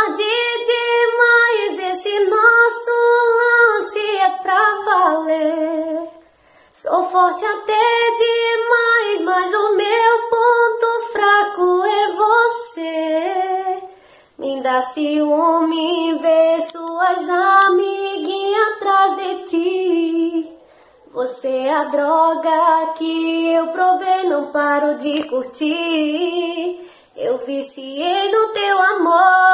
tarde demais, esse nosso lance é pra valer. Sou forte até demais, mas o meu ponto fraco é você. Me dá ciúme ver suas amiguinhas atrás de ti. Você é a droga que eu provei, não paro de curtir. Eu viciei no teu amor.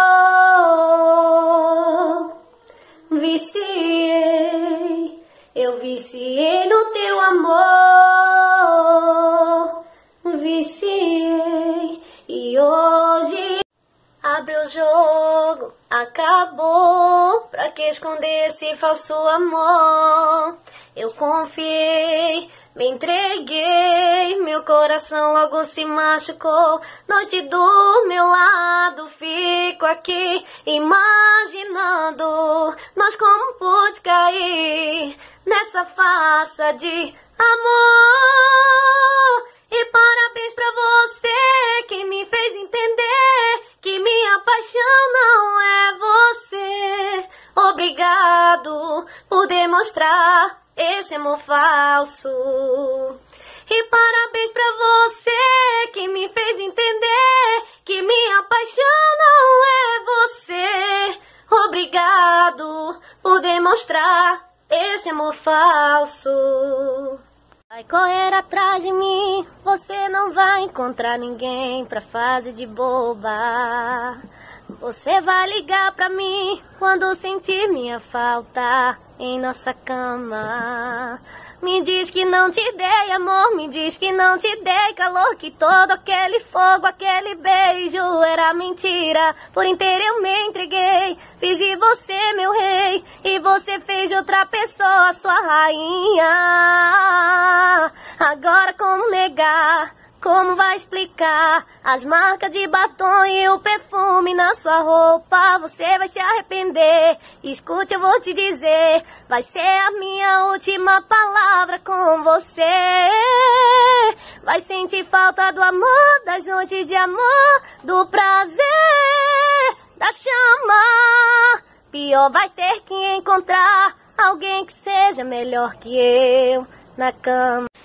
Viciei, e hoje abre o jogo, acabou. Pra que esconder esse falso amor? Eu confiei, me entreguei, meu coração logo se machucou. Noite do meu lado, fico aqui imaginando. Mas como pude cair nessa farsa de amor? E parabéns Obrigado por demonstrar esse amor falso. E parabéns pra você que me fez entender que minha paixão não é você. Obrigado por demonstrar esse amor falso. Vai correr atrás de mim, você não vai encontrar ninguém pra fase de boba. Você vai ligar pra mim quando sentir minha falta em nossa cama. Me diz que não te dei amor, me diz que não te dei calor, que todo aquele fogo, aquele beijo era mentira. Por inteiro eu me entreguei, fiz de você meu rei, e você fez de outra pessoa sua rainha. Agora como negar? Como vai explicar as marcas de batom e o perfume na sua roupa? Você vai se arrepender. Escute, eu vou te dizer. Vai ser a minha última palavra com você. Vai sentir falta do amor, das noites de amor, do prazer, da chama. Pior vai ter que encontrar alguém que seja melhor que eu na cama.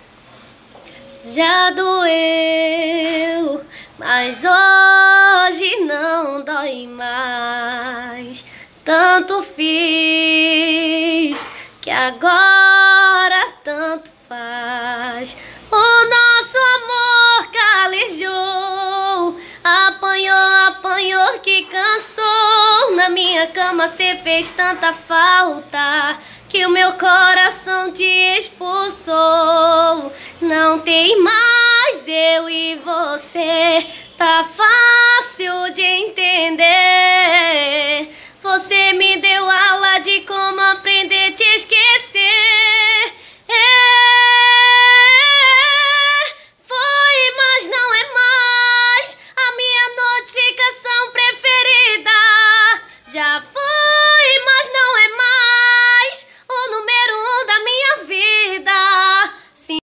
Já doeu, mas hoje não dói mais. Tanto fiz que agora tanto faz. O nosso amor calejou, apanhou, apanhou que cansou. Na minha cama cê fez tanta falta que o meu coração te expulsou. Não tem mais eu e você, tá fácil de entender. Você me deu aula de como aprender a te esquecer. Foi, mas não é mais a minha notificação preferida. Já foi.